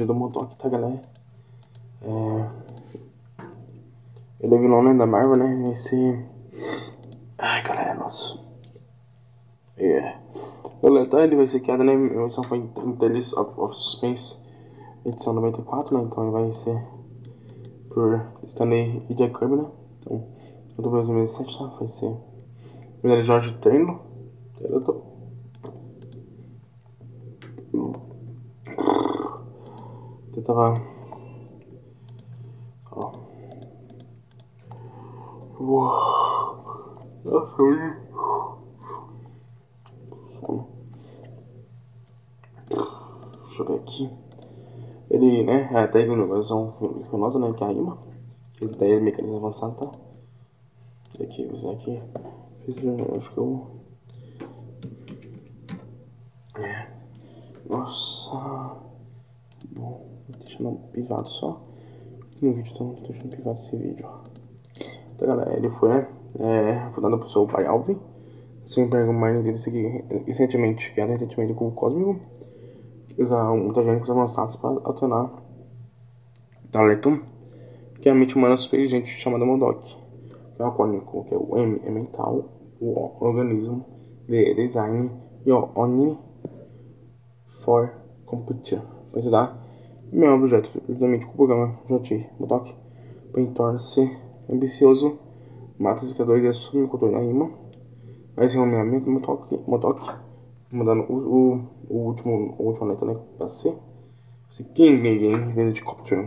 vídeo do Modok, tá galera? É... Ele é vilão né, da Marvel, né? Ser... Ai galera, nossa. Yeah. Galera, tá? Ele vai ser criado, né? A versão foi Tales of, of Suspense, edição 94, né? Então ele vai ser por Stanley e Jack Kirby, né? Então, eu tô 2017, tá? Vai ser... Ele é Jorge Treino. Eu tô... Eu tava. Ó. Uou. Nossa, hoje. Sono. Deixa eu ver aqui. Ele, né, é até versão famosa, né, que é a. Que esse daí é mecanismo avançado, tá? Esse aqui, esse aqui. Acho que eu. É. Nossa. Bom deixando pivado só. E o vídeo, então, deixando pivado esse vídeo. Então, galera, ele foi, né, é, fundado por seu pai Alvin. Sem pega mais dele aqui recentemente, criado recentemente o Cósmico. Que usa mutagênicos avançados para alternar Talentum, que é a mente humana inteligente chamada Modok. Que é o cônico, que é o M, é mental, o organismo, V, design e o Oni for computer. Para estudar meu objeto, justamente com o programa JT Motok, torna-se ambicioso, mata os criadores e assume o controle da rima. Ser um nomeamento do Motok, mudando o, o, o, último, a última letra, né, pra C. Se ninguém em vez de Copter.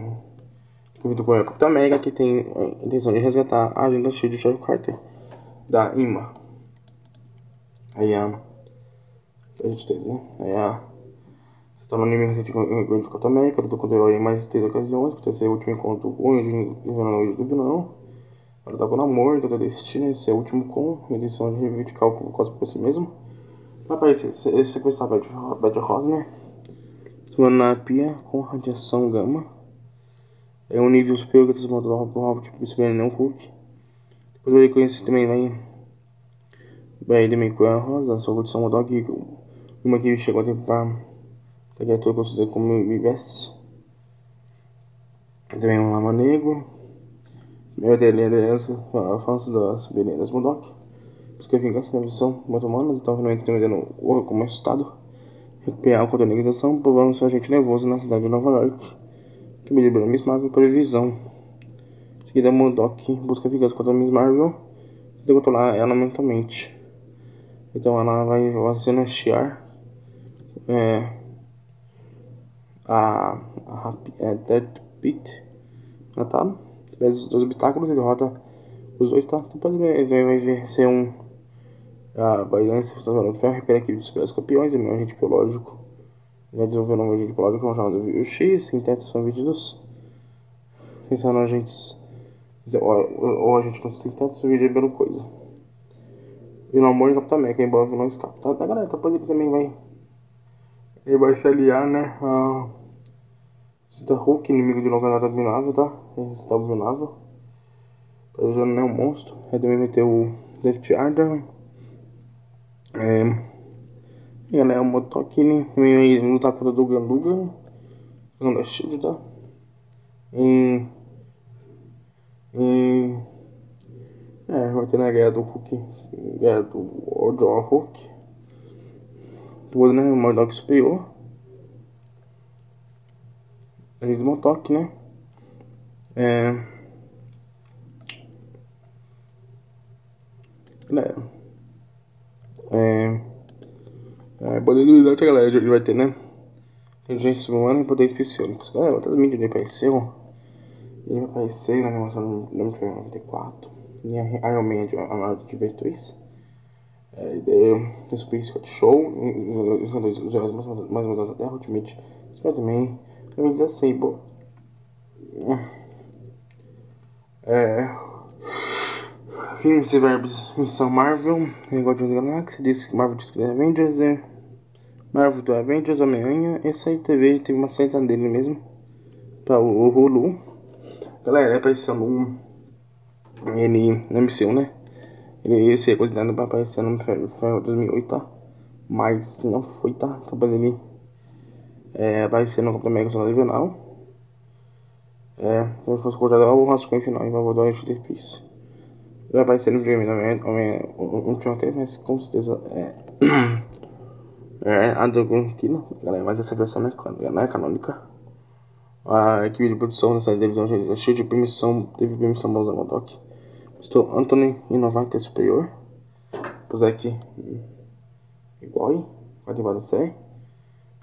Convido com o Capitão Mega que tem a intenção de resgatar a agenda Shield de Sheriff Carter da IMA. Aí a. A gente tem, né? Aí a inimigo recentemente contra a América, lutou contra o herói em mais três ocasiões, aconteceu o último encontro com o Vilão do Vilão. Agora tá com o namoro, todo destino, esse é o último com, edição de reivindicar o cosmo por si mesmo. Aparecer, esse sequestrar Bad Rosa, né? Semana na pia com radiação gama. É um nível superior que transformou do Robert Superman não Cook. Depois ele conhece também vai. Vai também a Rosa, sua condição Modog. Uma que chegou a tempo pra Criatura considerada como MBS. Também um lama negro. Meu liderança, avanço das benestas Mudok. Busca vingança na missão humanas, então finalmente entendendo o como estado. Recuperar a organização, povoando seu agente nervoso na cidade de Nova York. Que me liberou Miss Marvel previsão. Em seguida, Mudok busca vingança contra Miss Marvel. E controlar ela mentalmente. Então ela vai, o assassino é Shiar. É, a, a é, Dirt Pit. Ah, tá? Tivesse os dois obstáculos, ele derrota os dois, tá? Depois ele vai, ser um. A Bailance funcionando do ferro, repara aqui dos super campeões, é meu agente biológico. Ele vai desenvolver um novo agente biológico chamado X, sintetos são vendidos. Pensando agentes. Ou, ou agente não sintetos são vendidos pela coisa. E no amor de Capitão América, embora não escape. Tá, tá galera? Depois ele também vai ele vai se aliar, né? A Cita Hulk, inimigo de longa data abominável, tá? Esse tá abominável. Ele não é um monstro. Aí também vai ter o Death Arda. É. E ela é o Motokini. Também vai lutar contra o Dugan Dugan. Não é Shield, tá? E. E. É, vai ter na guerra do Hulk. Guerra do Ojo Hulk tudo, né? O Murdoch superior. Eles Motok, né? É. Galera. É. É. Poderidade, galera. Ele vai ter, né? Inteligência humana e poderes psionicos. Galera, outra mídia ele apareceu. Ele vai aparecer na animação do 94. E a Iron Man a de V2. É, The Space Cat Show, os heróis mais, modernos da Terra, Ultimate Spider-Man, Avengers Sable. É. Filmes e verbos Missão Marvel, Guardiões da Galáxia, diz que Marvel diz que é Avengers, é. Marvel do Avengers, Homem-Aranha, essa aí TV teve uma saída dele mesmo, para o, o Hulu. Galera, é aparecendo um. Ele na MCU, né? Ele ia ser considerado para aparecer no Ferro 2008, tá? Mas não foi, tá? Talvez ele É, ser no Copa Mega Soldado Invernal. É, se fosse cortado o rascunho final em favor do Architect Peace. Vai aparecer no videogame também, um tempo, mas com certeza é. é a Dragon Killer, galera, mas essa versão não é, não é canônica. A equipe de produção dessa televisão já cheia de permissão, teve permissão para usar Modok. Estou Anthony Innovante Superior. Pus aqui igual, pode aparecer.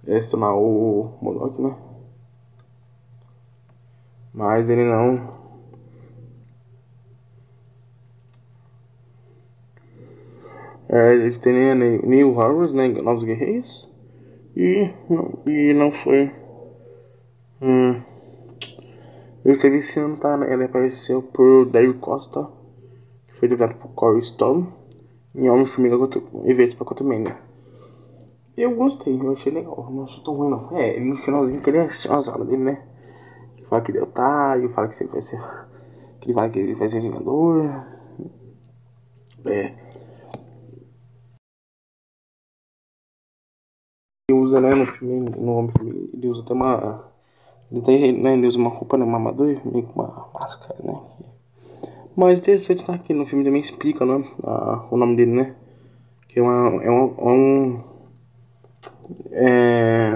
Esse tornar o Modok, né? Mas ele não. É, ele tem Neil Harvard, né? Novos Guerreiros. E não, e não foi. Hum. Ele teve esse ano, tá? Ele apareceu por Dario Costa, foi dublado por Corey Stone, em Homem-Formiga e Vespa contra Mania. Eu gostei, eu achei legal, não achei tão ruim não. É, no finalzinho queria assistir umas aulas dele, né? Fala que ele é otário, fala que ele vai ser. Que ele vai, que ele vai ser vingador. É. Ele usa, né, no filme, no Homem-Formiga, ele usa até uma ele tem, né, ele usa uma roupa, né, uma armadura, meio com uma máscara, né. Mas interessante tá aqui no filme também explica, né, o nome dele, né. Que é uma, é um, é um é,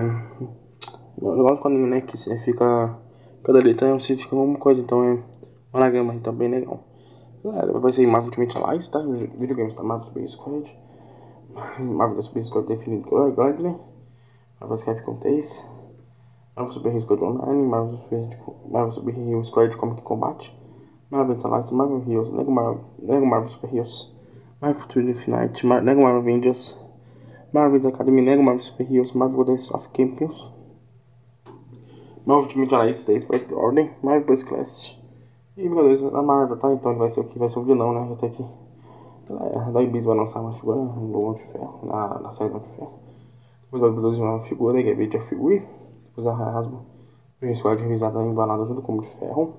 igual quadrinho, né, que você fica, cada letra é fica uma coisa, então é uma anagrama, então bem legal. Galera, vai ser Marvel Ultimate Alliance, tá, videogames, tá, Marvel Super Squad, Marvel Super Squad definido que é o né, Marvel Capcom 3, Marvel Super Hero Squad Online, Marvel Super Hero Squad Comic Combat, Marvel Alliance, Marvel Heroes, Lego Marvel, Lego Marvel Super Heroes, Marvel Future Infinite, Mar Lego Marvel Avengers, Marvel Academy, Lego Marvel Super Heroes, Marvel Golden of Champions, Marvel Ultimate Alliance 3 Black Order, Marvel Buzz Class e Vingadores da Marvel, tá? Então ele vai ser o que vai ser o vilão, né? Até aqui. É, da Ibis vai lançar uma figura, um Lobo de Ferro, na, na série do de Ferro. Depois vai produzir uma figura, que é Beat of Figure. Depois a Hasbro o Squad revisada embalada junto com o de ferro.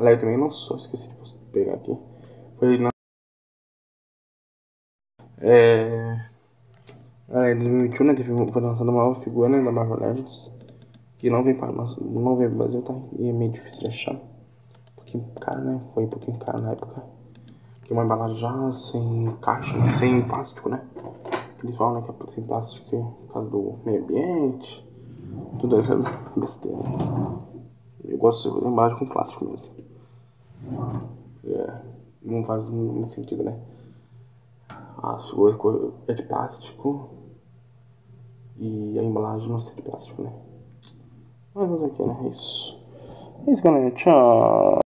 A Lego também lançou, esqueci de pegar aqui. Foi na. É. É, em 2021 né, foi lançada uma nova figura né, da Marvel Legends. Que não vem para não vem pro Brasil, tá? E é meio difícil de achar. Um pouquinho caro, né? Foi um pouquinho caro na época. Porque uma embalagem já sem caixa, né? sem plástico, né? Eles falam né, que é sem plástico por causa do meio ambiente. Tudo essa besteira. Eu gosto de embalagem com plástico mesmo. É, não faz muito sentido, né? As coisas é de plástico e a embalagem não ser de plástico, né? Mas fazer o que, né? É isso. É isso, galera. Tchau.